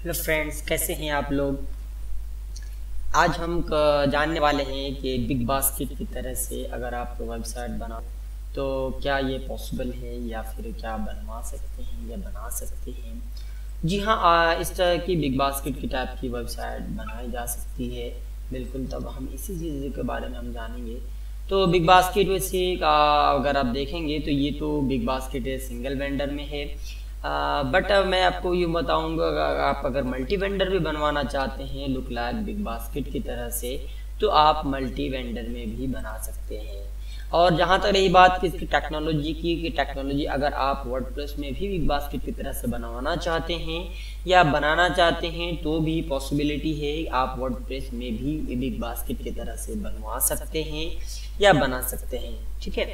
Hello friends, कैसे हैं आप लोग? आज हम जानने वाले हैं कि बिग बास्केट की तरह से अगर आप वेबसाइट बनाओ तो क्या ये पॉसिबल है या फिर क्या बनवा सकते हैं या बना सकते हैं? जी हाँ इस तरह की बिग बास्केट की टाइप की वेबसाइट बनाई जा सकती है। बिल्कुल, तब हम इसी चीज़ के बारे में हम जानेंगे। तो बिग बास्केट वैसे अगर आप देखेंगे तो ये तो बिग बास्केट सिंगल वेंडर में है। बट मैं आपको यूँ बताऊँगा अगर आप अगर मल्टी वेंडर भी बनवाना चाहते हैं लुक लाइक बिग बास्केट की तरह से तो आप मल्टी वेंडर में भी बना सकते हैं। और जहाँ तक रही बात किसकी टेक्नोलॉजी की कि टेक्नोलॉजी अगर आप वर्ड में भी बिग बास्केट की तरह से बनवाना चाहते हैं या बनाना चाहते हैं तो भी पॉसिबिलिटी है आप वर्डप्रेस में भी बिग बास्केट की तरह से बनवा सकते हैं या बना सकते हैं, ठीक है?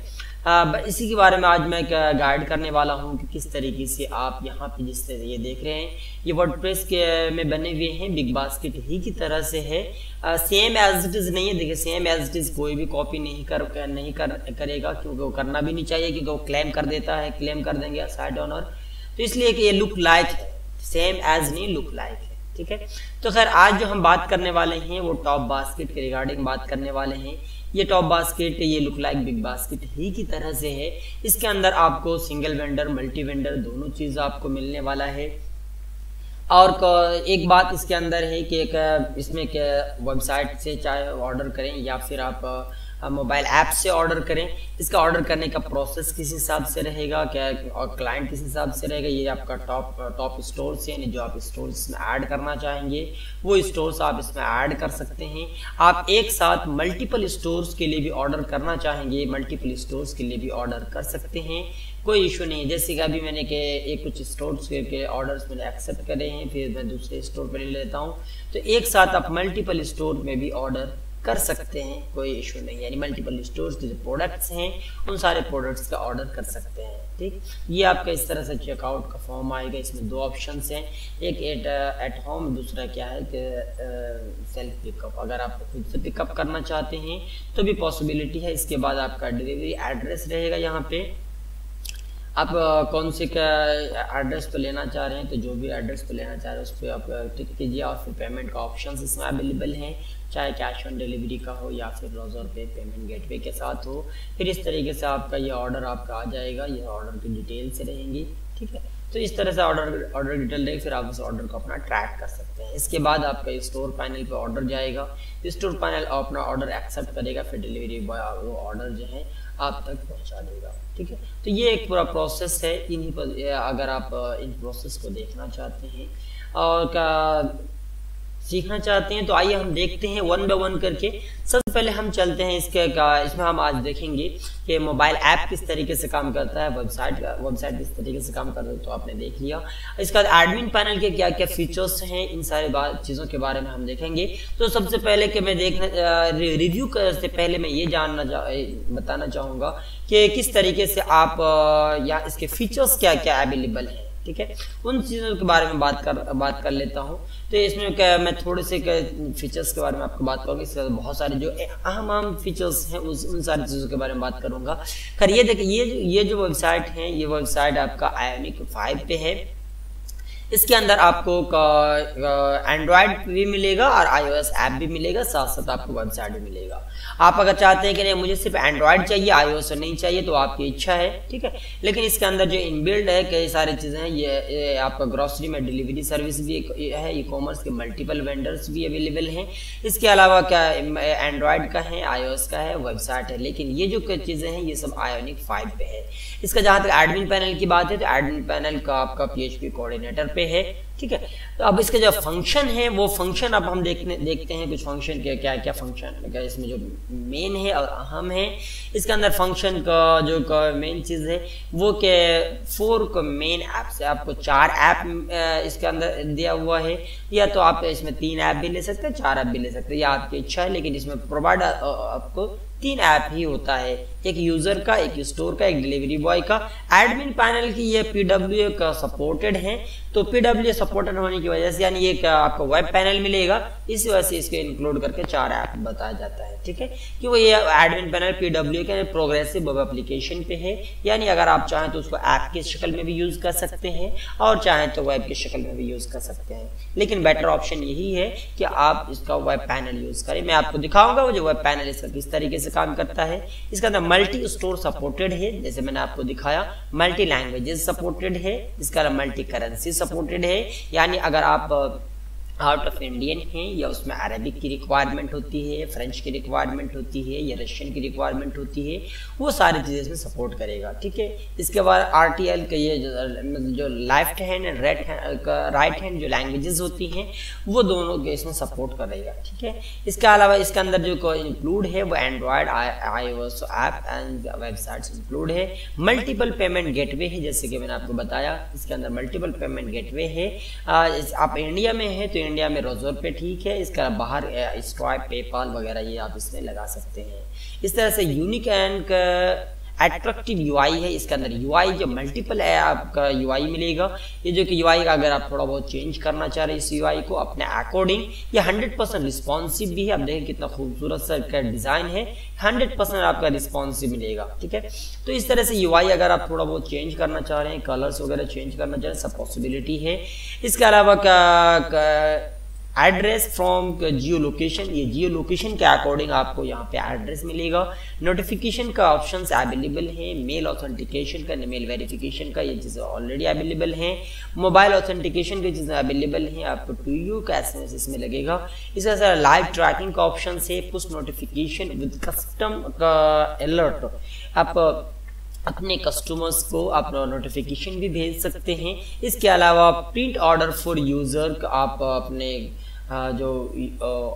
इसी के बारे में आज मैं गाइड करने वाला हूँ कि किस तरीके से आप यहाँ पे जिस तरह ये देख रहे हैं, ये वर्डप्रेस के में बने हुए हैं बिग बास्केट ही की तरह से है। सेम एज इट इज़ नहीं है, देखिए सेम एज इट इज़ कोई भी कॉपी नहीं कर नहीं कर, करेगा, क्योंकि वो करना भी नहीं चाहिए, क्योंकि वो क्लेम कर देता है क्लेम कर देंगे साइड ऑनर तो इसलिए कि ये लुक लाइक है सेम एज नहीं लुक लाइक है, ठीक है? तो खैर, आज जो हम बात करने वाले हैं, वो टॉप बास्केट के रिगार्डिंग बात करने वाले हैं। ये टॉप बास्केट ये लुक लाइक बिग बास्केट ही की तरह से है। इसके अंदर आपको सिंगल वेंडर मल्टी वेंडर दोनों चीज़ आपको मिलने वाला है। और एक बात इसके अंदर है कि एक, इसमें वेबसाइट से चाहे ऑर्डर करें या फिर आप मोबाइल ऐप से ऑर्डर करें। इसका ऑर्डर करने का प्रोसेस किस हिसाब से रहेगा, क्या और क्लाइंट किस हिसाब से रहेगा, ये आपका टॉप टॉप स्टोर से यानी जो आप स्टोर इसमें ऐड करना चाहेंगे, वो स्टोर्स आप इसमें ऐड कर सकते हैं। आप एक साथ मल्टीपल स्टोर्स के लिए भी ऑर्डर करना चाहेंगे मल्टीपल स्टोर्स के लिए भी ऑर्डर कर सकते हैं। कोई इशू नहीं जैसे कि अभी मैंने के एक कुछ स्टोर्स के ऑर्डर्स मैंने एक्सेप्ट करे हैं, फिर मैं दूसरे स्टोर पर ले लेता हूँ। तो एक साथ आप मल्टीपल स्टोर में भी ऑर्डर कर सकते हैं, कोई इशू नहीं यानी मल्टीपल स्टोर के जो प्रोडक्ट्स हैं, उन सारे प्रोडक्ट्स का ऑर्डर कर सकते हैं, ठीक? ये आपका इस तरह से चेकआउट का फॉर्म आएगा। इसमें दो ऑप्शन हैं। एक एट एट होम दूसरा क्या है कि सेल्फ पिकअप अगर आप खुद से पिकअप करना चाहते हैं तो भी पॉसिबिलिटी है। इसके बाद आपका डिलीवरी एड्रेस रहेगा यहाँ पे। आप कौन से का एड्रेस पे लेना चाह रहे हैं? तो जो भी एड्रेस पे लेना चाह रहे हैं, उस पर आप क्लिक कीजिए और फिर पेमेंट का ऑप्शन इसमें अवेलेबल हैं। चाहे कैश ऑन डिलीवरी का हो या फिर रोज़र पे पेमेंट गेटवे के साथ हो। फिर इस तरीके से आपका ये ऑर्डर आपका आ जाएगा। ये ऑर्डर की डिटेल से रहेंगी, ठीक है? तो इस तरह से ऑर्डर ऑर्डर डिटेल रहेगी, फिर आप उस ऑर्डर को अपना ट्रैक कर सकते हैं। इसके बाद आपका स्टोर पैनल पे ऑर्डर जाएगा। स्टोर पैनल अपना ऑर्डर एक्सेप्ट करेगा, फिर डिलीवरी बॉय वो ऑर्डर जो है आप तक पहुँचा देगा ठीक है? तो ये एक पूरा प्रोसेस है। इन्हीं पर, अगर आप इन प्रोसेस को देखना चाहते हैं। और का सीखना चाहते हैं तो आइए हम देखते हैं वन बाय वन करके। सबसे पहले हम चलते हैं इसके का, इसमें हम आज देखेंगे कि मोबाइल ऐप किस तरीके से काम करता है, वेबसाइट का, वेबसाइट किस तरीके से काम करता है तो आपने देख लिया। इसका एडमिन पैनल के क्या क्या फीचर्स हैं, इन सारे बात चीज़ों के बारे में हम देखेंगे। तो सबसे पहले कि मैं देखना रिव्यू से पहले मैं ये जानना चाह बताना चाहूँगा कि किस तरीके से आप या इसके फीचर्स क्या क्या अवेलेबल हैं। ठीक है? उन चीज़ों के बारे में बात कर बात कर लेता हूँ। तो इसमें क्या मैं थोड़े से फीचर्स के बारे में आपको बात करूँगी, इसके बहुत सारे जो अहम अहम फीचर्स हैं, उस, उन सारी चीज़ों के बारे में बात करूँगा। खैर, ये देखिए, ये ये जो वेबसाइट है, ये वेबसाइट आपका आयोनिक फाइव पे है। इसके अंदर आपको एंड्रॉयड भी मिलेगा और आईओएस ऐप भी मिलेगा साथ साथ आपको वेबसाइट भी मिलेगा। आप अगर चाहते हैं कि नहीं मुझे सिर्फ़ एंड्रॉयड चाहिए आईओएस नहीं चाहिए तो आपकी इच्छा है ठीक है? लेकिन इसके अंदर जो इनबिल्ड है कई सारी चीज़ें हैं ये, ये आपका ग्रॉसरी में डिलीवरी सर्विस भी है ई कॉमर्स के मल्टीपल वेंडर्स भी अवेलेबल हैं। इसके अलावा क्या एंड्रॉयड का है आईओएस का है वेबसाइट है लेकिन ये जो चीज़ें हैं ये सब आयोनिक फाइव पे है। इसका जहाँ तक एडमिन पैनल की बात है तो एडमिन पैनल का आपका पी कोऑर्डिनेटर पे है। ठीक है? तो अब इसके जो फ़ंक्शन है, वो फ़ंक्शन अब हम देखने, देखते हैं कुछ फ़ंक्शन के क्या क्या फ़ंक्शन क्या इसमें जो मेन है और अहम है, इसके अंदर फ़ंक्शन का जो मेन चीज़ है, वो के फोर को मेन ऐप से आपको चार ऐप इसके अंदर दिया हुआ है। या तो आप इसमें तीन ऐप भी ले सकते हैं, चार ऐप भी ले सकते हैं। या आपकी इच्छा है, लेकिन इसमें प्रोवाइड आपको तीन ऐप ही होता है। एक यूज़र का, एक स्टोर का, एक डिलीवरी बॉय का। एडमिन पैनल की ये पीडब्ल्यू का सपोर्टेड है। तो पीडब्ल्यू सपोर्टेड होने की वजह से यानी ये आपको वेब पैनल मिलेगा। इसी वजह से इसको इंक्लूड करके चार ऐप बताया जाता है। ठीक है? कि वो ये एडमिन पैनल पीडब्ल्यू के प्रोग्रेसिव वेब एप्लीकेशन पे है। यानी अगर आप चाहें तो उसको ऐप की शक्ल में भी यूज़ कर सकते हैं और चाहें तो वेब की शक्ल में भी यूज़ कर सकते हैं। लेकिन बेटर ऑप्शन यही है कि आप इसका वेब पैनल यूज़ करें। मैं आपको दिखाऊँगा वो जो वेब पैनल इसका किस तरीके से काम करता है। इसका अंदर मल्टी स्टोर सपोर्टेड है, जैसे मैंने आपको दिखाया। मल्टी लैंग्वेजेस सपोर्टेड है इसका मल्टी करेंसी सपोर्टेड है। यानी अगर आप आउट ऑफ़ इंडियन है या उसमें अरबिक की रिक्वायरमेंट होती है फ्रेंच की रिक्वायरमेंट होती है या रशियन की रिक्वायरमेंट होती है वो सारी चीज़ें इसमें सपोर्ट करेगा ठीक है? इसके बाद आर टी एल का ये जो, left hand and right hand right hand जो लैंग्वेजेस होती हैं वो दोनों के इसमें सपोर्ट करेगा ठीक है? इसके अलावा इसके अंदर जो इंक्लूड है वो Android I app and websites include है। मल्टीपल पेमेंट गेटवे है जैसे कि मैंने आपको बताया इसके अंदर मल्टीपल पेमेंट गेटवे है। आप इंडिया में है तो इंडिया में रोजोर पे ठीक है। इसका बाहर स्ट्राइप पेपाल वगैरह ये आप इसमें लगा सकते हैं। इस तरह से यूनिक एंड एट्रैक्टिव यूआई है, इसके अंदर यूआई जो मल्टीपल है, आपका यूआई मिलेगा। ये जो कि यूआई का अगर आप थोड़ा बहुत चेंज करना चाह रहे हैं इस यूआई को, अपने अकॉर्डिंग ये 100 परसेंट रिस्पॉन्सिव भी है। आप देखें कितना खूबसूरत सा का डिज़ाइन है। 100 परसेंट आपका रिस्पॉन्सिव मिलेगा, ठीक है? तो इस तरह से यूआई अगर आप थोड़ा बहुत चेंज करना चाह रहे हैं कलर्स वगैरह चेंज करना चाह रहे हैं, सब पॉसिबिलिटी है। इसके अलावा एड्रेस फ्रॉम जियो लोकेशन ये जियो लोकेशन के अकॉर्डिंग आपको यहाँ पे एड्रेस मिलेगा। नोटिफिकेशन का ऑप्शन अवेलेबल है। मेल ऑथेंटिकेशन का मेल वेरिफिकेशन का, ये चीज़ें ऑलरेडी अवेलेबल हैं। मोबाइल ऑथेंटिकेशन की चीज़ें अवेलेबल हैं। आपको टू यू का एस एम एस इसमें लगेगा। इस तरह से लाइव ट्रैकिंग का ऑप्शन है। पुस्ट नोटिफिकेशन विद कस्टम का अलर्ट आप अपने कस्टमर्स को आप नोटिफिकेशन भी भेज सकते हैं। इसके अलावा प्रिंट ऑर्डर फॉर यूज़र आप अपने जो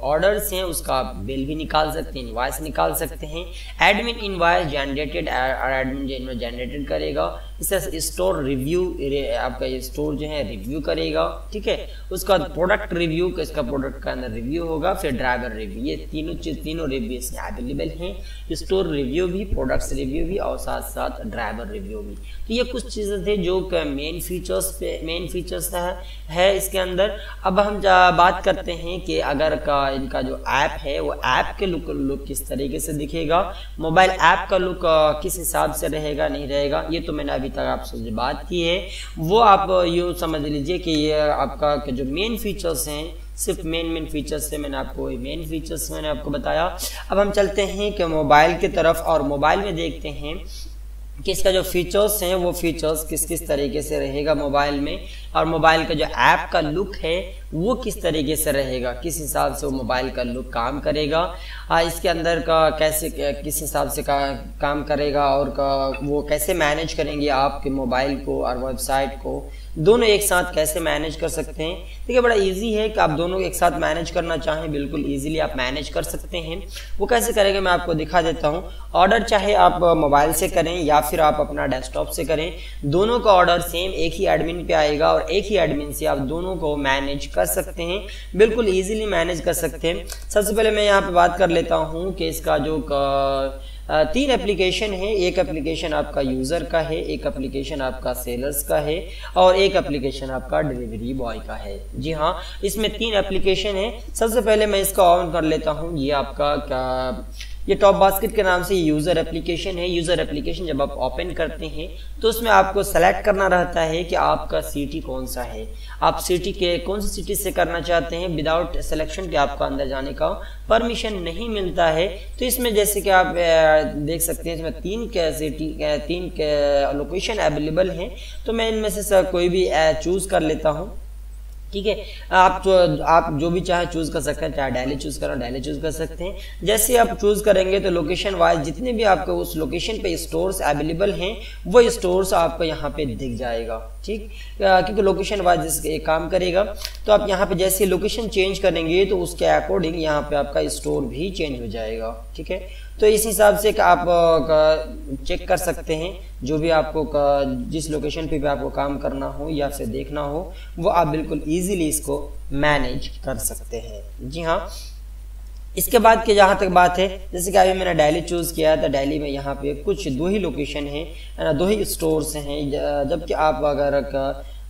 ऑर्डर्स हैं, उसका बिल भी निकाल सकते हैं इन्वाइस निकाल सकते हैं। Admin invoice generated admin generated करेगा इस स्टोर रिव्यू आपका ये स्टोर जो है रिव्यू करेगा ठीक है? उसका प्रोडक्ट रिव्यू इसका प्रोडक्ट का अंदर रिव्यू होगा फिर ड्राइवर रिव्यू ये तीनों चीज़ तीनों रिव्यू इसमें अवेलेबल हैं। स्टोर रिव्यू भी प्रोडक्ट्स रिव्यू भी और साथ साथ ड्राइवर रिव्यू भी। तो ये कुछ चीज़ें थे जो मेन फीचर्स पे मेन फीचर्स है, है इसके अंदर। अब हम बात करते हैं कि अगर का इनका जो ऐप है वो ऐप के लुक लुक किस तरीके से दिखेगा? मोबाइल ऐप का लुक किस हिसाब से रहेगा नहीं रहेगा? ये तो मैंने अभी तक आपसे जो बात की है, वो आप यू समझ लीजिए कि ये आपका जो मेन फीचर्स हैं, सिर्फ़ मेन मेन फीचर्स से मैंने आपको मेन फीचर्स मैंने आपको बताया। अब हम चलते हैं कि मोबाइल की तरफ़ और मोबाइल में देखते हैं कि इसका जो फीचर्स हैं वो फीचर्स किस किस तरीके से रहेगा मोबाइल में और मोबाइल का जो ऐप का लुक है वो किस तरीके से रहेगा किस हिसाब से वो मोबाइल का लुक काम करेगा आ, इसके अंदर का कैसे किस हिसाब से का काम करेगा और का वो कैसे मैनेज करेंगे आपके मोबाइल को और वेबसाइट को दोनों एक साथ कैसे मैनेज कर सकते हैं? देखिए, बड़ा इजी है कि आप दोनों एक साथ मैनेज करना चाहें, बिल्कुल इजीली आप मैनेज कर सकते हैं। वो कैसे करेंगे मैं आपको दिखा देता हूँ। ऑर्डर चाहे आप मोबाइल से करें या फिर आप अपना डेस्कटॉप से करें, दोनों का ऑर्डर सेम एक ही एडमिन पे आएगा और एक ही एडमिन से आप दोनों को मैनेज कर सकते हैं। बिल्कुल ईजिली मैनेज कर सकते हैं। सबसे पहले मैं यहाँ पे बात कर लेता हूँ कि इसका जो तीन एप्लीकेशन है। एक एप्लीकेशन आपका यूज़र का है, एक एप्लीकेशन आपका सेलर्स का है और एक एप्लीकेशन आपका डिलीवरी बॉय का है। जी हाँ इसमें तीन एप्लीकेशन है। सबसे पहले मैं इसका ऑन कर लेता हूँ। ये आपका ये टॉप बास्केट के नाम से यूज़र एप्लीकेशन है। यूज़र एप्लीकेशन जब आप ओपन करते हैं तो उसमें आपको सेलेक्ट करना रहता है कि आपका सिटी कौन सा है। आप सिटी के, कौन सी सिटी से करना चाहते हैं? विदाउट सिलेक्शन के आपको अंदर जाने का परमिशन नहीं मिलता है। तो इसमें जैसे कि आप देख सकते हैं, इसमें तीन सिटी तीन लोकेशन अवेलेबल हैं। तो मैं इनमें से कोई भी चूज़ कर लेता हूँ। ठीक है? आप जो आप जो भी चाहे चूज़ कर सकते हैं, चाहे डेली चूज़ करो डेली चूज़ कर सकते हैं। जैसे आप चूज़ करेंगे तो लोकेशन वाइज जितने भी आपको उस लोकेशन पे स्टोर्स अवेलेबल हैं, वो स्टोर्स आपको यहाँ पे दिख जाएगा, ठीक? क्योंकि लोकेशन वाइज काम करेगा तो आप यहाँ पे जैसे लोकेशन चेंज करेंगे तो उसके अकॉर्डिंग यहाँ पे आपका स्टोर भी चेंज हो जाएगा, ठीक है? तो इस हिसाब से आप चेक कर सकते हैं, जो भी आपको जिस लोकेशन पे भी आपको काम करना हो या फिर देखना हो, वो आप बिल्कुल इजीली इसको मैनेज कर सकते हैं। जी हाँ। इसके बाद के जहाँ तक बात है, जैसे कि अभी मैंने डेली चूज़ किया था डेली में यहाँ पे कुछ दो ही लोकेशन है दो ही स्टोर्स हैं जबकि आप अगर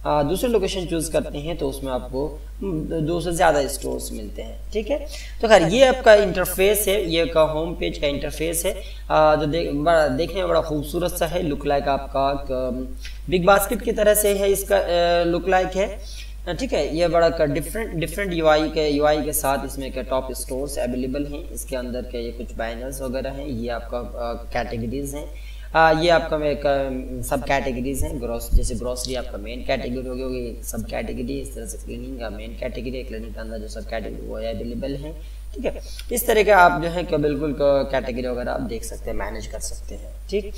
दूसरे लोकेशन चूज़ करते हैं तो उसमें आपको दो से ज़्यादा स्टोर्स मिलते हैं ठीक है? तो खैर ये आपका इंटरफेस है ये का होम पेज का इंटरफेस है। जो दे, बड़ा देखने में बड़ा खूबसूरत सा है लुक लाइक आपका बिग बास्केट की तरह से है इसका लुक लाइक है। ठीक है ये बड़ा डिफरेंट डिफरेंट यूआई के यूआई के साथ इसमें के टॉप स्टोर्स अवेलेबल हैं इसके अंदर के ये कुछ बैनर्स वगैरह हैं ये आपका कैटेगरीज हैं। आ, ये आपका एक सब कैटेगरीज हैं ग्रोस जैसे ग्रोसरी आपका मेन कैटेगरी होगी होगी सब कैटेगरी इस तरह से क्लिनिंग का मेन कैटेगरी है क्लीनिंग के अंदर जो सब कैटेगरी वो अवेलेबल है ठीक है? इस तरह के आप जो है बिल्कुल कैटेगरी वगैरह आप देख सकते हैं मैनेज कर सकते हैं ठीक?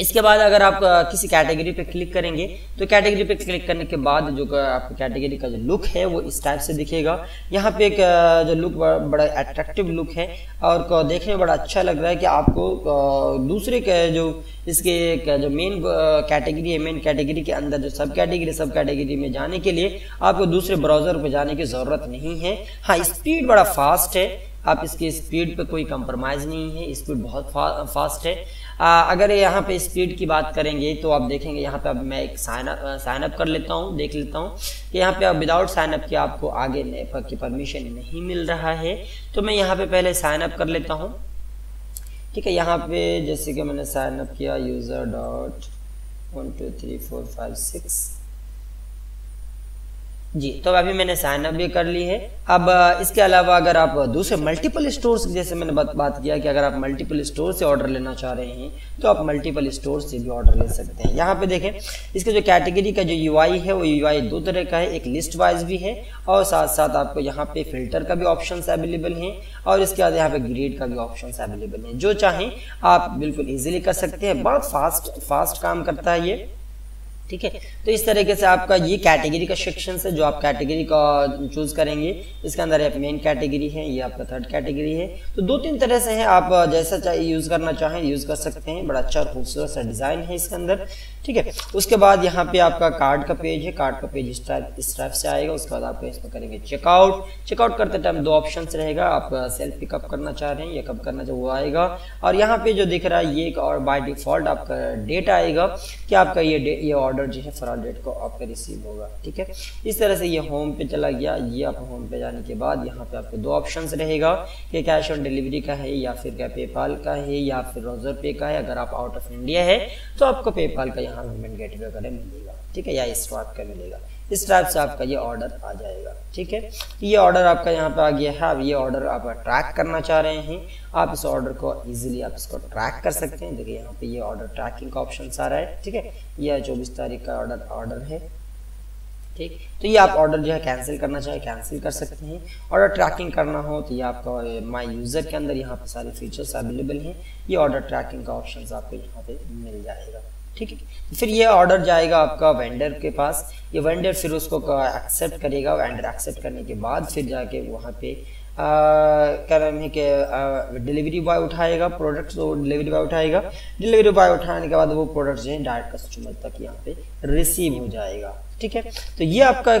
इसके बाद अगर आप किसी कैटेगरी पे क्लिक करेंगे तो कैटेगरी पे क्लिक करने के बाद जो आपको कैटेगरी का जो लुक है वो इस टाइप से दिखेगा। यहाँ पे एक जो लुक बड़ा अट्रैक्टिव लुक है और देखने में बड़ा अच्छा लग रहा है कि आपको दूसरे के जो इसके जो मेन कैटेगरी है मेन कैटेगरी के अंदर जो सब कैटेगरी सब कैटेगरी में जाने के लिए आपको दूसरे ब्राउज़र पर जाने की ज़रूरत नहीं है। हाँ स्पीड बड़ा फास्ट है। आप इसकी स्पीड पे कोई कंप्रोमाइज़ नहीं है। स्पीड बहुत फा, फास्ट है। आ, अगर यहाँ पे स्पीड की बात करेंगे तो आप देखेंगे यहाँ पे अब मैं एक साइन अप कर लेता हूँ देख लेता हूँ कि यहाँ पे अब विदाउट साइन अप के आपको आगे की परमिशन नहीं मिल रहा है। तो मैं यहाँ पे पहले साइन अप कर लेता हूँ। ठीक है यहाँ पे जैसे कि मैंने साइन अप किया user dot one two three four five six जी तो अभी मैंने साइन अप भी कर ली है। अब इसके अलावा अगर आप दूसरे मल्टीपल स्टोर्स जैसे मैंने बात बात किया कि अगर आप मल्टीपल स्टोर से ऑर्डर लेना चाह रहे हैं तो आप मल्टीपल स्टोर से भी ऑर्डर ले सकते हैं। यहाँ पे देखें, इसके जो कैटेगरी का जो यूआई है, वो यूआई दो तरह का है, एक लिस्ट वाइज भी है, और साथ साथ आपको यहाँ पे फ़िल्टर का भी ऑप्शन अवेलेबल है, और इसके बाद यहाँ पे ग्रेड का भी ऑप्शन अवेलेबल है। जो चाहें, आप बिल्कुल ईजिली कर सकते हैं। बहुत फास्ट फास्ट काम करता है ये। ठीक है? तो इस तरीके से आपका ये कैटेगरी का सेक्शन है जो आप कैटेगरी का चूज़ करेंगे। इसके अंदर एक मेन कैटेगरी है, ये आपका थर्ड कैटेगरी है। तो दो तीन तरह से है, आप जैसा चाहे यूज़ करना चाहें यूज़ कर सकते हैं। बड़ा अच्छा खूबसूरत सा डिज़ाइन है इसके अंदर, ठीक है? उसके बाद यहाँ पे आपका कार्ड का पेज है। कार्ड का पेज इस टाइप इस टाइप से आएगा। उसके बाद आप इसमें करेंगे चेकआउट चेकआउट करते टाइम दो ऑप्शन रहेगा। आप सेल्फ पिकअप करना चाह रहे हैं, या कब करना चाहे वो आएगा। और यहाँ पे जो दिख रहा है, ये और बाय डिफ़ॉल्ट आपका डेट आएगा कि आपका ये ये ऑर्डर जो है फ्रॉड डेट को आपका रिसीव होगा, ठीक है? इस तरह से ये होम पे चला गया। ये आप होम पे जाने के बाद यहाँ पे आपको दो ऑप्शन रहेगा, कि कैश ऑन डिलीवरी का है या फिर क्या पेपाल का है या फिर रोजर पे का है। अगर आप आउट ऑफ़ इंडिया है तो आपको पेपाल का यहाँ पेमेंट गेटवे वगैरह मिलेगा, ठीक है? या स्वाप का मिलेगा। इस टाइप से आपका ये ऑर्डर आ जाएगा, ठीक है? ये ऑर्डर आपका यहाँ पे आ गया है। अब ये ऑर्डर आप ट्रैक करना चाह रहे हैं। आप इस ऑर्डर को इजीली आप इसको ट्रैक कर सकते हैं। देखिए यहाँ पे ये ऑर्डर ट्रैकिंग का ऑप्शन आ रहा है, ठीक है? यह चौबीस तारीख का ऑर्डर ऑर्डर है, ठीक? तो ये आप ऑर्डर जो है कैंसिल करना चाहे कैंसिल कर सकते हैं। ऑर्डर ट्रैकिंग करना हो तो ये आपका माई यूज़र के अंदर यहाँ पे सारे फीचर्स अवेलेबल हैं। ये ऑर्डर ट्रैकिंग का ऑप्शन आपको यहाँ पे मिल जाएगा। ठीक है। फिर ये ऑर्डर जाएगा आपका वेंडर के पास। ये वेंडर फिर उसको एक्सेप्ट करेगा वेंडर एक्सेप्ट करने के बाद फिर जाके वहाँ पे क्या नाम है कि डिलीवरी बॉय उठाएगा प्रोडक्ट्स वो डिलीवरी बॉय उठाएगा। डिलीवरी बॉय उठाने के बाद वो प्रोडक्ट्स जो है डायरेक्ट कस्टमर तक यहाँ पे रिसीव हो जाएगा। ठीक है? तो ये आपका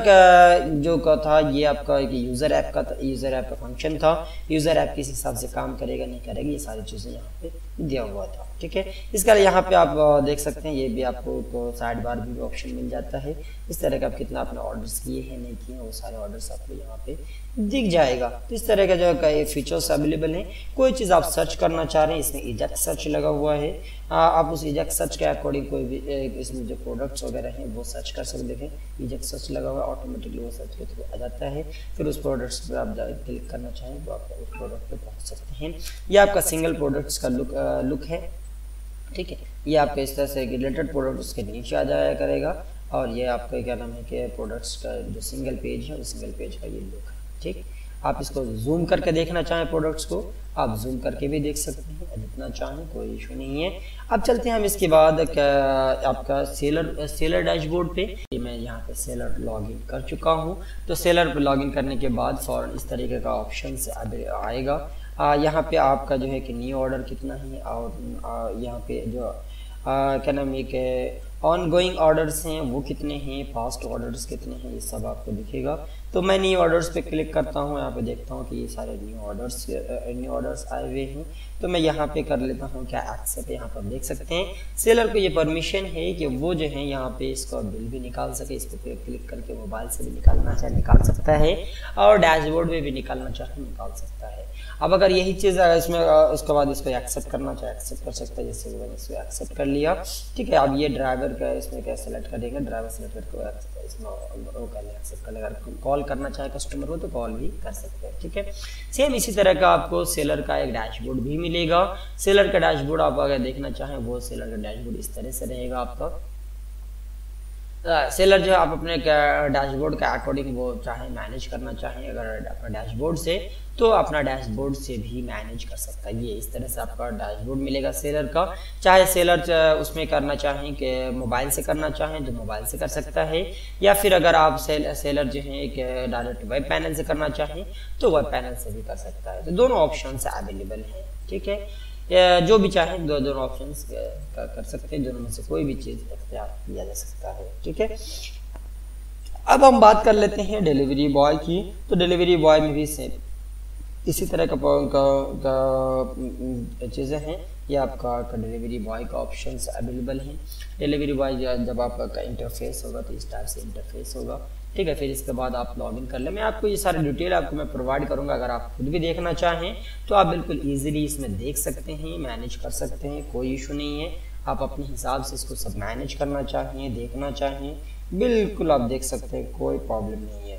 जो का था, ये आपका एक यूज़र ऐप का यूज़र ऐप का फ़ंक्शन था। यूज़र ऐप किस हिसाब से काम करेगा, नहीं करेगा, ये सारी चीज़ें यहाँ पे दिया हुआ था। ठीक है? इसका यहाँ पे आप देख सकते हैं ये भी आपको तो साइड बार भी ऑप्शन मिल जाता है। इस तरह का आप कितना अपने ऑर्डर्स किए हैं नहीं किए वो सारे ऑर्डर्स आपको यहाँ पे दिख जाएगा। तो इस तरह का जो है फीचर्स अवेलेबल हैं। कोई चीज़ आप सर्च करना चाह रहे हैं इसमें इजेक्ट सर्च लगा हुआ है। आ, आप उस इजेक्ट सर्च के अकॉर्डिंग कोई भी इसमें जो प्रोडक्ट्स वगैरह हैं वो सर्च कर सकते हैं। इजेक्ट सर्च लगा हुआ है ऑटोमेटिकली वो सर्च के थ्रू आ जाता है। फिर उस प्रोडक्ट्स पर आप क्लिक करना चाहें तो आप उस प्रोडक्ट पर पहुँच सकते हैं। ये आपका सिंगल प्रोडक्ट्स का लुक लुक है। ठीक है। ये आपका इस तरह से रिलेटेड प्रोडक्ट उसके नीचे आ जाया करेगा और ये आपका क्या नाम है कि प्रोडक्ट्स का जो सिंगल पेज है सिंगल पेज का ये लुक है, ठीक? आप इसको जूम करके देखना चाहें प्रोडक्ट्स को, आप जूम करके भी देख सकते हैं जितना चाहें कोई इशू नहीं है। अब चलते हैं हम इसके बाद आपका सेलर सेलर डैशबोर्ड पे। मैं यहाँ पे सेलर लॉगिन कर चुका हूँ। तो सेलर पे लॉगिन करने के बाद फ़ौरन इस तरीके का ऑप्शन आएगा। यहाँ पे आपका जो है कि न्यू ऑर्डर कितना है और यहाँ पे जो आ, क्या नाम है कि ऑन गोइंग ऑर्डर्स हैं वो कितने हैं पास्ट ऑर्डर्स कितने हैं ये सब आपको दिखेगा। तो मैं न्यू ऑर्डर्स पे क्लिक करता हूँ यहाँ पे देखता हूँ कि ये सारे न्यू ऑर्डर्स न्यू ऑर्डर्स आए हुए हैं। तो मैं यहाँ पे कर लेता हूँ क्या एक्सेप्ट यहाँ पर देख सकते हैं। सेलर को ये परमिशन है कि वो जो है यहाँ पे इसका बिल भी निकाल सके इस पर क्लिक करके मोबाइल से भी निकालना चाहे निकाल सकता है। और डैशबोर्ड में भी निकालना चाहे निकाल सकता है। अब अगर यही चीज़ इसमें उसके बाद इसको एक्सेप्ट करना चाहे एक्सेप्ट कर सकता है जैसे मैंने इसको एक्सेप्ट कर लिया। ठीक है, अब ये ड्राइवर का इसमें क्या सेलेक्ट करेंगे? ड्राइवर सेलेक्ट करके अगर कॉल करना चाहे कस्टमर को तो कॉल भी कर सकते हैं, ठीक है? सेम इसी तरह का आपको सेलर का एक डैशबोर्ड भी मिलेगा। सेलर का डैशबोर्ड आप अगर देखना चाहें, वो सेलर का डैशबोर्ड इस तरह से रहेगा आपका। सेलर जो है, आप अपने डैशबोर्ड के अकॉर्डिंग वो चाहे मैनेज करना चाहें, अगर अपना डैशबोर्ड से तो अपना डैशबोर्ड से भी मैनेज कर सकता है। ये इस तरह से आपका डैशबोर्ड मिलेगा सेलर का। चाहे सेलर उसमें करना चाहें कि मोबाइल से करना चाहें तो मोबाइल से कर सकता है। या फिर अगर आप सेल, सेलर जो है एक डायरेक्ट वेब पैनल से करना चाहें तो वेब पैनल से भी कर सकता है। तो दोनों ऑप्शन अवेलेबल हैं ठीक है? जो भी चाहे दो दोनों ऑप्शन कर सकते हैं। दोनों में से कोई भी चीज़ इख्तियार किया जा सकता है ठीक है? अब हम बात कर लेते हैं डिलीवरी बॉय की। तो डिलीवरी बॉय में भी सेम इसी तरह का, का, का चीज़ें हैं। ये आपका डिलीवरी बॉय का ऑप्शन अवेलेबल हैं। डिलीवरी बॉय जब आपका इंटरफेस होगा तो इस टाइप से इंटरफेस होगा। ठीक है फिर इसके बाद आप लॉगिन कर लें। मैं आपको ये सारी डिटेल आपको मैं प्रोवाइड करूँगा अगर आप खुद भी देखना चाहें तो आप बिल्कुल ईजिली इसमें देख सकते हैं मैनेज कर सकते हैं कोई इशू नहीं है। आप अपने हिसाब से इसको सब मैनेज करना चाहें देखना चाहें बिल्कुल आप देख सकते हैं कोई प्रॉब्लम नहीं है।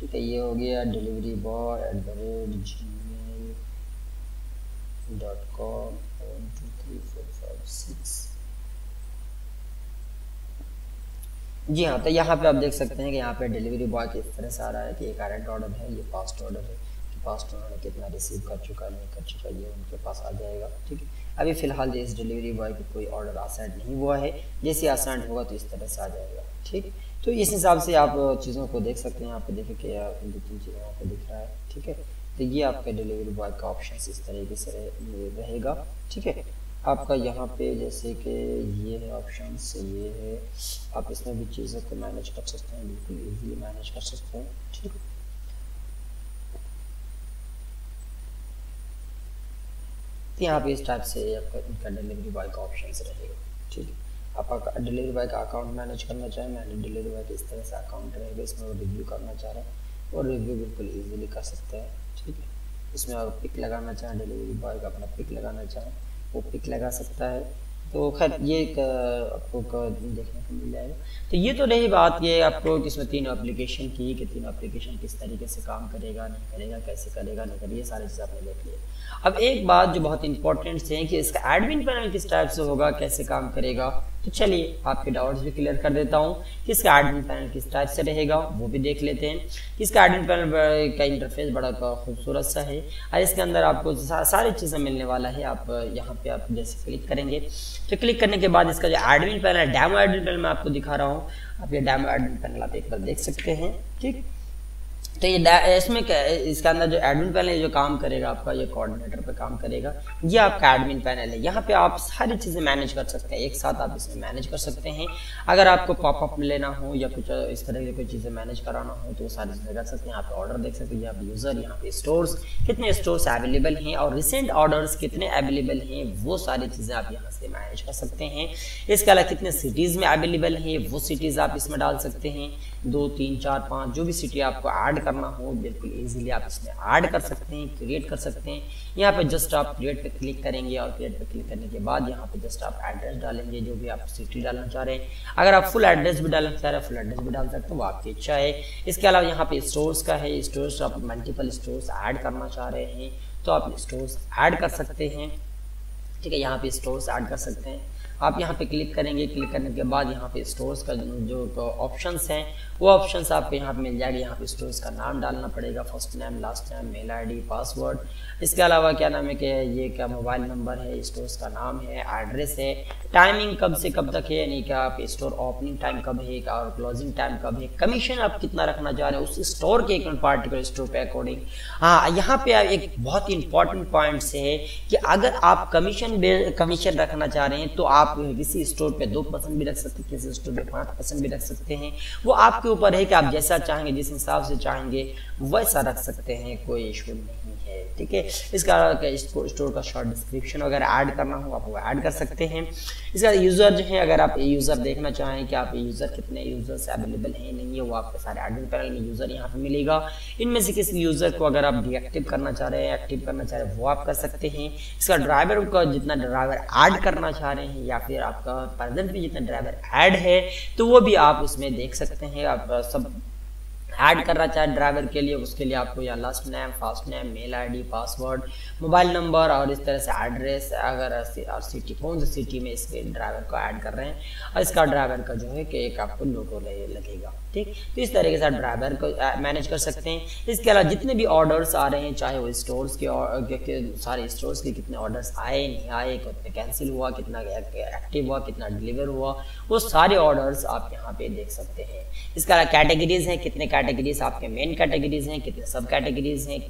ठीक है ये हो गया delivery boy at the rate gmail dot com one two three four five six जी हाँ तो यहाँ पे आप देख सकते हैं कि यहाँ पे डिलीवरी बॉय किस तरह से आ रहा है कि एक करंट ऑर्डर है, ये पास्ट ऑर्डर है कि पास्ट उन्होंने कितना रिसीव कर चुका नहीं कर चुका ये उनके पास आ जाएगा, ठीक है? अभी फ़िलहाल इस डिलीवरी बॉय को कोई ऑर्डर आसाइड नहीं हुआ है, जैसे आसाइड होगा तो इस तरह से आ जाएगा, ठीक? तो इस हिसाब से आप चीज़ों को देख सकते हैं। यहाँ पे देखें कि दो तीन चीज़ें यहाँ पे दिख रहा है ठीक है? तो ये आपका डिलीवरी बॉय का ऑप्शन इस तरीके से रहेगा ठीक है? आपका यहाँ पे जैसे कि ये है ऑप्शन ये है आप इसमें भी चीज़ों को मैनेज कर सकते हैं बिल्कुल इजीली मैनेज कर सकते हैं ठीक है? यहाँ पे इस टाइप से आपका इनका डिलीवरी बॉय का ऑप्शन रहेगा ठीक है? आप डिलीवरी बॉय का अकाउंट मैनेज करना चाहें मैंने डिलीवरी बॉय का इस तरह से अकाउंट रहेगा इसमें वो रिव्यू करना चाह रहे हैं। और रिव्यू बिल्कुल ईजिली कर सकते हैं, ठीक है? इसमें आप पिक लगाना चाहें डिलीवरी बॉय का अपना पिक लगाना चाहें, वो पिक लगा सकता है। तो खैर, ये आपको देखने को मिल जाएगा। तो ये तो रही बात, ये आपको इसमें तीन एप्लीकेशन की, कि तीन एप्लीकेशन किस तरीके से काम करेगा, नहीं करेगा, कैसे करेगा, नहीं करेगा, ये सारी चीज़ आपने देख लिया अब एक बात जो बहुत इंपॉर्टेंट है कि इसका एडमिन पैनल किस टाइप से होगा, कैसे काम करेगा तो चलिए, आपके डाउट्स भी क्लियर कर देता हूँ। कि इसका एडमिन पैनल किस टाइप से रहेगा, वो भी देख लेते हैं। इसका एडमिन पैनल का इंटरफेस बड़ा खूबसूरत सा है। और इसके अंदर आपको सारी चीज़ें मिलने वाला है। आप, यहाँ पे आप जैसे क्लिक करेंगे तो क्लिक करने के बाद इसका जो admin panel demo admin panel मैं आपको दिखा रहा हूँ। आप ये डैमो एडमिन पैनल आप एक बार देख सकते हैं, ठीक? तो ये इसमें क्या इसके अंदर जो एडमिन पैनल जो काम करेगा आपका, ये कोऑर्डिनेटर पे काम करेगा। ये आपका एडमिन पैनल है। यहाँ पे आप सारी चीज़ें मैनेज कर सकते हैं। एक साथ आप इसमें मैनेज कर सकते हैं। अगर आपको पॉपअप लेना हो या कुछ इस तरह की कोई चीज़ें मैनेज कराना हो तो सारी चीज़ें कर सकते हैं। यहाँ पे ऑर्डर देख सकते हैं। यहाँ यूज़र यहाँ पे स्टोर्स कितने स्टोर्स अवेलेबल हैं और रिसेंट ऑर्डर्स कितने अवेलेबल हैं, वो सारी चीज़ें आप यहाँ से मैनेज कर सकते हैं। इसके अलावा कितने सिटीज़ में अवेलेबल हैं, वो सिटीज़ आप इसमें डाल सकते हैं। दो, तीन, चार, पाँच, जो भी सिटी आपको ऐड करना हो, बिल्कुल इजीली आप इसमें ऐड कर सकते हैं क्रिएट कर सकते हैं। यहाँ पे जस्ट आप क्रिएट पे क्लिक करेंगे और क्रिएट पे क्लिक करने के बाद यहाँ पे जस्ट आप एड्रेस डालेंगे, जो भी आप सिटी डालना चाह रहे हैं। अगर आप फुल एड्रेस भी डालना चाह रहे हैं फुल एड्रेस भी डाल सकते हैं, वो आपकी इच्छा है। इसके अलावा यहाँ पे स्टोर्स का है स्टोर्स आप मल्टीपल स्टोर्स ऐड करना चाह रहे हैं तो आप स्टोर्स ऐड कर सकते हैं। ठीक है, यहाँ पे स्टोर्स ऐड कर सकते हैं। आप यहाँ पे क्लिक करेंगे क्लिक करने के बाद यहाँ पे स्टोर्स का जो ऑप्शंस हैं, वो ऑप्शन आपको यहाँ पे मिल जाएगा। यहाँ पे स्टोर्स का नाम डालना पड़ेगा first name last name mail ID password इसके अलावा क्या नाम है कि ये क्या मोबाइल नंबर है स्टोर्स का नाम है एड्रेस है। टाइमिंग कब से कब तक है, यानी कि आप स्टोर ओपनिंग टाइम कब है, और क्लोजिंग टाइम कब है कमीशन आप कितना रखना चाह रहे हैं, उस स्टोर के पार्टिकुलर स्टोर पे अकॉर्डिंग हाँ यहाँ पे एक बहुत ही इंपॉर्टेंट पॉइंट से है कि अगर आप कमीशन कमीशन रखना चाह रहे हैं तो आप आप किसी स्टोर पे दो परसेंट भी रख सकते हैं, किसी स्टोर पे पाँच परसेंट भी रख सकते हैं। वो आपके ऊपर है कि आप जैसा चाहेंगे, जिस हिसाब से चाहेंगे, वैसा रख सकते हैं, कोई इशू नहीं है, ठीक है? इसका स्टोर का शॉर्ट डिस्क्रिप्शन वगैरह ऐड करना हो, आप वो ऐड कर सकते हैं। इसका यूज़र जो है, अगर आप यूज़र देखना चाहें कि आप यूज़र कितने यूज़र्स अवेलेबल हैं, नहीं है, वो आपके सारे एडमिन पैनल में यूज़र यहाँ पे मिलेगा। इनमें से किसी यूज़र को अगर आप डीएक्टिव करना चाह रहे हैं एक्टिव करना चाह रहे हैं, वो आप कर सकते हैं। इसका ड्राइवर का जितना ड्राइवर ऐड करना चाह रहे हैं या फिर आपका प्रेजेंट में जितना ड्राइवर ऐड है तो वो भी आप उसमें देख सकते हैं। आप सब ऐड करना चाहे ड्राइवर के लिए, उसके लिए आपको यहाँ last name first name mail ID password mobile number और इस तरह से एड्रेस अगर और सिटी कौन सी सिटी में इसके ड्राइवर को ऐड कर रहे हैं, और इसका ड्राइवर का जो है कि एक आपको लोगो लगेगा। ठीक? तो इस तरीके से आप ड्राइवर को मैनेज कर सकते हैं। इसके अलावा जितने भी ऑर्डर्स आ रहे हैं चाहे वो स्टोर्स के, सारे स्टोर्स के कितने ऑर्डर्स आए नहीं आए कितने कैंसिल हुआ कितना एक्टिव हुआ कितना डिलीवर हुआ वो सारे ऑर्डर्स आप यहाँ पे देख सकते हैं। इसके अलावा कैटेगरीज हैं कितने कैटेगरीज आपके मेन कैटेगरीज हैं कितने सब कैटेगरीज हैं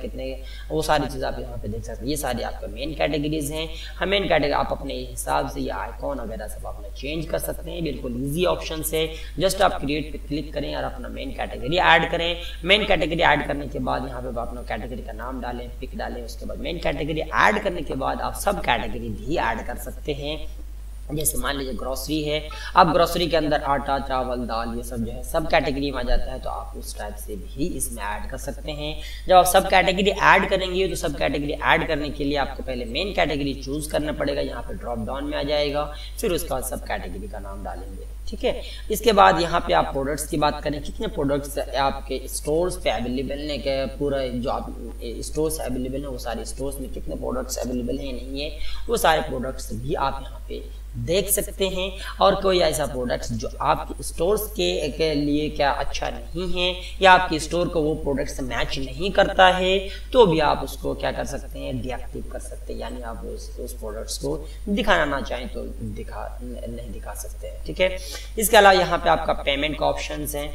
कितने वो सारी चीज़ आप यहाँ पे देख सकते हैं। ये सारी आपके मेन कैटेगरीज हैं। हम मेन कैटेगरी आप अपने हिसाब से ये आइकॉन वगैरह सब अपने चेंज कर सकते हैं। बिल्कुल ईजी ऑप्शन है। जस्ट आप क्रिएट क्लिक करें और अपना मेन कैटेगरी ऐड करें। मेन कैटेगरी ऐड करने के बाद यहाँ पे अपना कैटेगरी का नाम डालें पिक डालें, उसके बाद मेन कैटेगरी ऐड करने के बाद आप सब कैटेगरी भी ऐड कर सकते हैं। जैसे मान लीजिए ग्रोसरी है। अब ग्रोसरी के अंदर आटा, चावल, दाल, ये सब जो है सब कैटेगरी में आ जाता है तो आप उस टाइप से भी इसमें ऐड कर सकते हैं। जब आप सब कैटेगरी ऐड करेंगे तो सब कैटेगरी ऐड करने के लिए आपको पहले मेन कैटेगरी चूज़ करना पड़ेगा। यहाँ पे ड्रॉप डाउन में आ जाएगा। फिर उसके बाद सब कैटेगरी का नाम डालेंगे। ठीक है? इसके बाद यहाँ पे आप प्रोडक्ट्स की बात करें कितने प्रोडक्ट्स आपके स्टोर्स पे अवेलेबल है? क्या पूरा जो आप स्टोर्स अवेलेबल है वो सारे स्टोर्स में कितने प्रोडक्ट्स अवेलेबल हैं नहीं है? वो सारे प्रोडक्ट्स भी आप यहाँ पे देख सकते हैं। और कोई ऐसा प्रोडक्ट्स जो आपके स्टोर्स के, लिए क्या अच्छा नहीं है या आपके स्टोर को वो प्रोडक्ट्स मैच नहीं करता है तो भी आप उसको क्या कर सकते हैं डीएक्टिव कर सकते हैं। यानी आप उस, उस प्रोडक्ट्स को दिखाना ना चाहें तो दिखा नहीं दिखा सकते हैं। ठीक है? इसके अलावा यहाँ पे आपका पेमेंट का ऑप्शन है।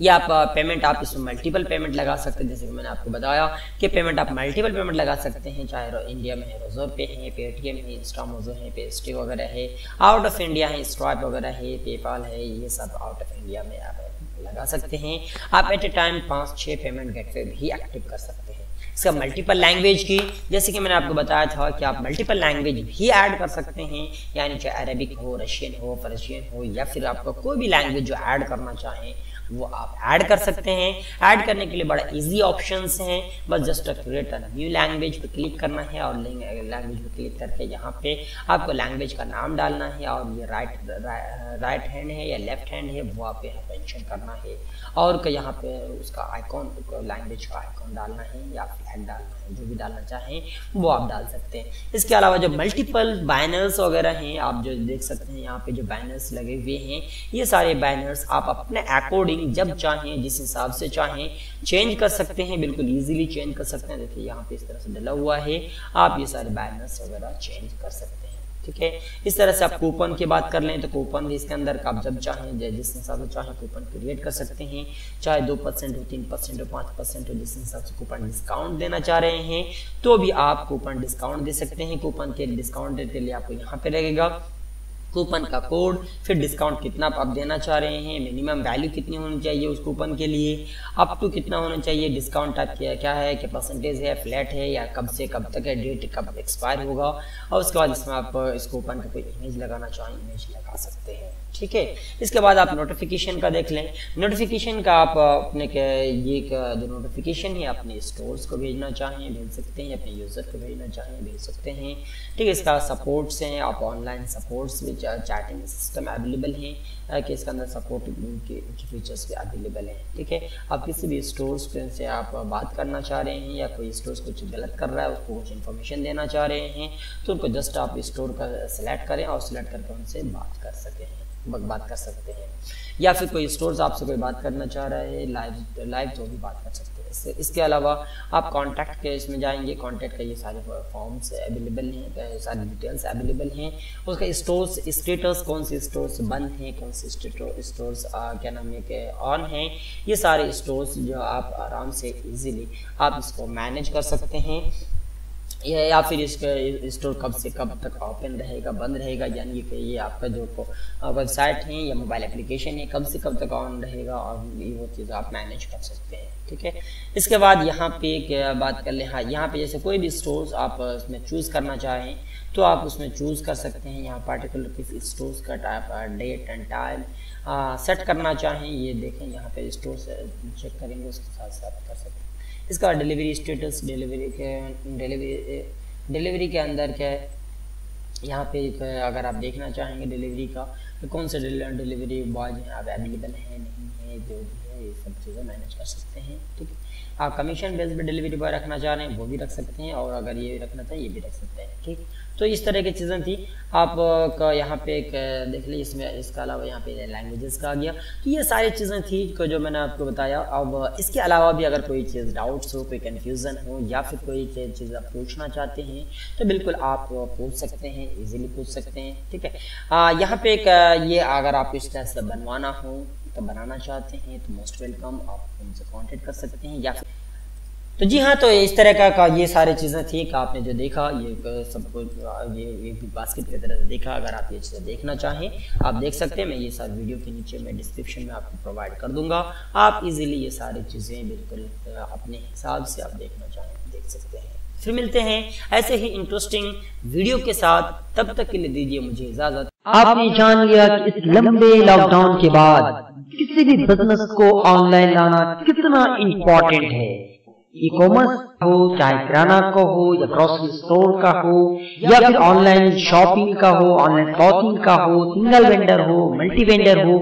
या आप पेमेंट आप इसमें मल्टीपल पेमेंट लगा सकते हैं। जैसे कि मैंने आपको बताया कि पेमेंट आप मल्टीपल पेमेंट लगा सकते हैं, चाहे इंडिया में है रोजो पे है पेटीएम है इंस्टा मोजो है पेस्टी वगैरह है आउट ऑफ़ इंडिया है स्ट्रॉप वगैरह है पेपाल है, ये सब आउट ऑफ़ इंडिया में आप लगा सकते हैं। आप एट ए टाइम पाँच छः पेमेंट गेटवे भी एक्टिव कर सकते हैं। इसका मल्टीपल लैंग्वेज की जैसे कि मैंने आपको बताया था कि आप मल्टीपल लैंग्वेज भी ऐड कर सकते हैं यानी चाहे अरेबिक हो रशियन हो पर्शियन हो या फिर आपका कोई भी लैंग्वेज जो ऐड करना चाहें वो आप ऐड कर सकते हैं। ऐड करने के लिए बड़ा इजी ऑप्शंस हैं। बस जस्ट क्रिएट न्यू लैंग्वेज पे क्लिक करना है और लैंग्वेज पे क्लिक करके यहाँ पे आपको लैंग्वेज का नाम डालना है और ये राइट राइट हैंड है या लेफ़्ट हैंड है, वो आप यहाँ मेंशन करना है। और यहाँ पे उसका आइकॉन लैंग्वेज का आइकॉन डालना है या फ्लैग डालना है। जो भी डालना चाहें, वो आप डाल सकते हैं। इसके अलावा जो मल्टीपल बैनर्स वगैरह हैं, आप जो देख सकते हैं, यहाँ पे जो बैनर्स लगे हुए हैं, ये सारे बैनर्स आप अपने अकॉर्डिंग जब चाहें, जिस हिसाब से चाहें चेंज कर सकते हैं, बिल्कुल ईजिली चेंज कर सकते हैं। देखिए, यहाँ पे इस तरह से डला हुआ है, आप ये सारे बैनर्स वगैरह चेंज कर सकते हैं। ठीक है? इस तरह से आप कूपन की बात कर लें तो कूपन भी इसके अंदर आप जब चाहें जिस हिसाब से चाहें कूपन क्रिएट कर सकते हैं। चाहे दो परसेंट हो, तीन परसेंट हो, पाँच परसेंट हो, जिस हिसाब से कूपन डिस्काउंट देना चाह रहे हैं तो भी आप कूपन डिस्काउंट दे सकते हैं। कूपन के डिस्काउंट के लिए आपको यहाँ पे लगेगा। कूपन का कोड, फिर डिस्काउंट कितना आप देना चाह रहे हैं मिनिमम वैल्यू कितनी होनी चाहिए उस कूपन के लिए अप टू कितना होना चाहिए डिस्काउंट क्या क्या है, क्या परसेंटेज है फ्लैट है या कब से कब तक है डेट कब एक्सपायर होगा, और उसके बाद इसमें आप इस कूपन का कोई इमेज लगाना चाहें इमेज लगा सकते हैं। ठीक है? इसके बाद आप नोटिफिकेशन का देख लें। नोटिफिकेशन का आप अपने ये जो नोटिफिकेशन है, अपने स्टोर्स को भेजना चाहें, भेज सकते हैं, अपने यूज़र को भेजना चाहें, भेज सकते हैं। ठीक है, इसका सपोर्ट्स हैं, आप ऑनलाइन सपोर्ट्स भी चैटिंग सिस्टम अवेलेबल हैं कि इसके अंदर सपोर्ट के फीचर्स भी अवेलेबल हैं। ठीक है, आप किसी भी स्टोर्स से आप बात करना चाह रहे हैं या कोई स्टोर्स कुछ गलत कर रहा है, उसको कुछ इन्फॉर्मेशन देना चाह रहे हैं तो उनको जस्ट आप स्टोर का सिलेक्ट करें और सिलेक्ट करके उनसे बात कर सकें। बात कर सकते हैं। या फिर कोई स्टोर्स आपसे कोई बात करना चाह रहा है लाइव लाइव तो भी बात कर सकते हैं। इसके अलावा आप कॉन्टैक्ट के इसमें जाएँगे। कॉन्टैक्ट का ये सारे फॉर्म्स अवेलेबल हैं सारी डिटेल्स अवेलेबल हैं। उसका स्टोर्स स्टेटस कौन से स्टोर्स बंद हैं, कौन से स्टोर्स क्या नाम है ऑन हैं। ये सारे स्टोर्स जो आप आराम से इजीली आप इसको मैनेज कर सकते हैं। या फिर इसका स्टोर कब से कब तक ओपन रहेगा, बंद रहेगा, यानी कि ये आपका जो वेबसाइट है या मोबाइल एप्लीकेशन है, कब से कब तक ऑन रहेगा और ये वो चीज़ आप मैनेज कर सकते हैं, ठीक है? इसके बाद यहाँ पे बात कर लें हाँ यहाँ पे जैसे कोई भी स्टोर्स आप उसमें चूज़ करना चाहें तो आप उसमें चूज़ कर सकते हैं। यहाँ पार्टिकुलर किसी स्टोर्स का type date and time set करना चाहें, ये देखें, यहाँ पे स्टोर चेक करेंगे, उसके साथ साथ कर सकते हैं। इसका डिलीवरी स्टेटस डिलीवरी के डिलीवरी डिलीवरी के अंदर क्या है? यहाँ पे अगर आप देखना चाहेंगे डिलीवरी का तो कौन सा डिलीवरी बॉय यहाँ पे अवेलेबल है, नहीं है, जो भी ये सब चीज़ें मैनेज कर सकते हैं, ठीक है? आप कमीशन बेस पे डिलीवरी बॉय रखना चाह रहे हैं, वो भी रख सकते हैं, और अगर ये रखना चाहिए ये भी रख सकते हैं, ठीक? तो इस तरह की चीज़ें थी। आप का, यहाँ पे एक, देख लीजिए, इसमें, इसके अलावा यहाँ पे लैंग्वेजेस का आ गया। तो ये सारी चीज़ें थी, को जो मैंने आपको बताया। अब इसके अलावा भी अगर कोई चीज़ डाउट्स हो, कोई कन्फ्यूज़न हो, या फिर कोई चीज़ आप पूछना चाहते हैं तो बिल्कुल आप पूछ सकते हैं ईजिली पूछ सकते हैं, ठीक है? यहाँ पे एक, ये अगर आपको इस तरह से बनवाना हो तो बनाना चाहते हैं तो मोस्ट वेलकम आप उनसे कांटेक्ट कर सकते हैं या तो जी हाँ तो इस तरह का, का ये सारी चीज़ें थी कि आपने जो देखा ये सब कुछ ये भी बास्केट की तरह से देखा अगर आप ये चीज़ें देखना चाहें आप देख सकते हैं मैं ये सारी वीडियो के नीचे मैं डिस्क्रिप्शन में आपको प्रोवाइड कर दूँगा। आप इजीली ये सारी चीज़ें बिल्कुल अपने हिसाब से आप देखना चाहें देख सकते हैं। फिर मिलते हैं ऐसे ही इंटरेस्टिंग वीडियो के साथ। तब तक के लिए दीजिए मुझे इजाज़त। आपने जान लिया इस लंबे लॉकडाउन के बाद किसी भी बिज़नेस को ऑनलाइन लाना कितना इम्पोर्टेंट है? ई कॉमर्स हो, चाहे किराना का हो, या ग्रोसरी स्टोर का हो, या फिर ऑनलाइन शॉपिंग का हो ऑनलाइन क्लॉथिंग का हो सिंगल वेंडर हो मल्टी वेंडर हो,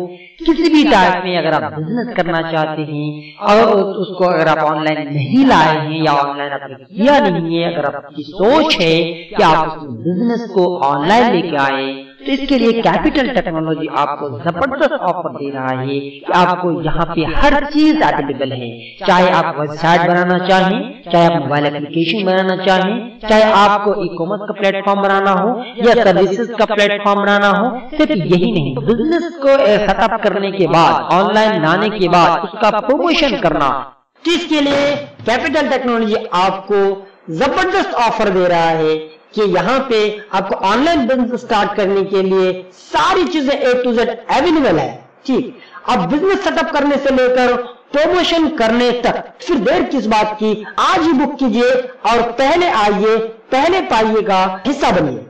किसी भी टाइप में अगर आप बिज़नेस करना चाहते हैं, और उसको अगर आप ऑनलाइन नहीं लाए हैं या ऑनलाइन आपने किया नहीं है, अगर आपकी सोच है कि आप बिज़नेस को ऑनलाइन लेके आए तो इसके लिए कैपिटल टेक्नोलॉजी आपको ज़बरदस्त ऑफ़र दे रहा है कि आपको यहाँ पे हर चीज़ अवेलेबल है। चाहे आप वेबसाइट बनाना चाहें, चाहे आप मोबाइल एप्लीकेशन बनाना चाहें, चाहे आपको ई कॉमर्स का प्लेटफॉर्म बनाना हो या सर्विसेज़ का प्लेटफॉर्म बनाना हो, सिर्फ़ यही नहीं बिज़नेस को सेटअप करने के बाद ऑनलाइन लाने के बाद उसका प्रमोशन करना। इसके लिए कैपिटल टेक्नोलॉजी आपको ज़बरदस्त ऑफ़र दे रहा है कि यहाँ पे आपको ऑनलाइन बिज़नेस स्टार्ट करने के लिए सारी चीज़ें ए टू जेड अवेलेबल है। ठीक। अब बिज़नेस सेटअप करने से लेकर प्रमोशन करने तक, फिर देर किस बात की? आज ही बुक कीजिए और पहले आइए, पहले पाइएगा हिस्सा बनिए।